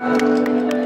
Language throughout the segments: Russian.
Música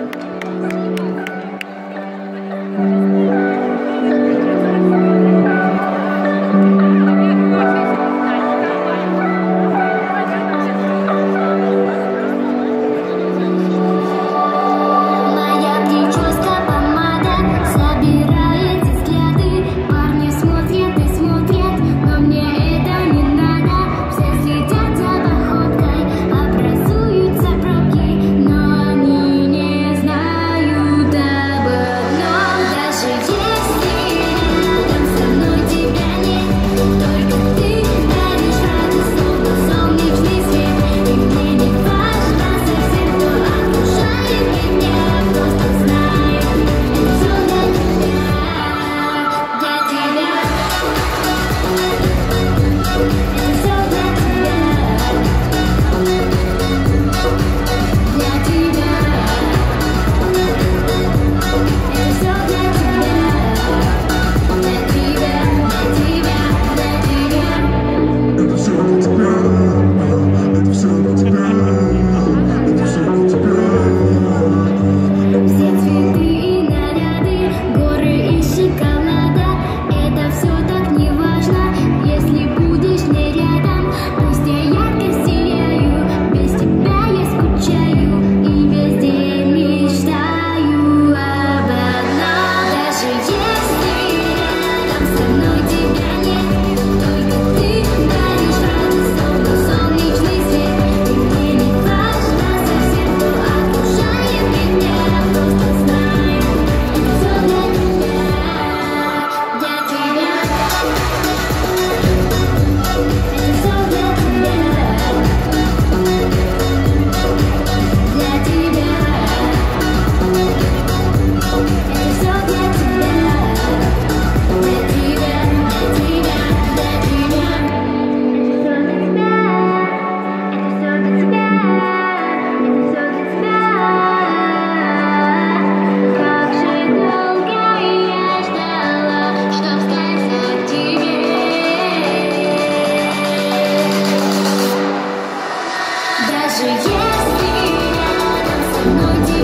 Thank you.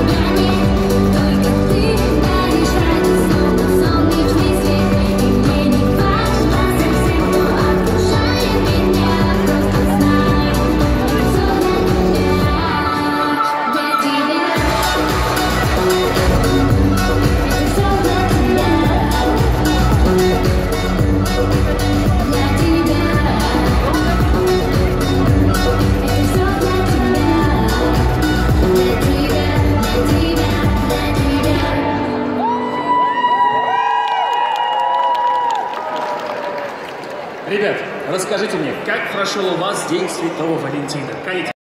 you. Ребят, расскажите мне, как прошел у вас День Святого Валентина?